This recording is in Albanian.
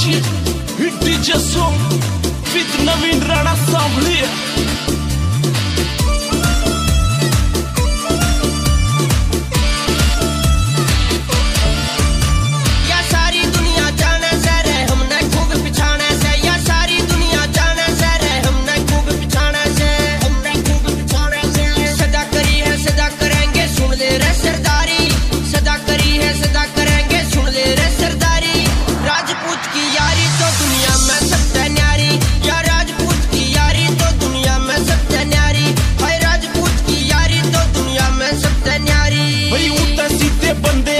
gjithë Hytti gjësum Fitë në vindë rëna sa de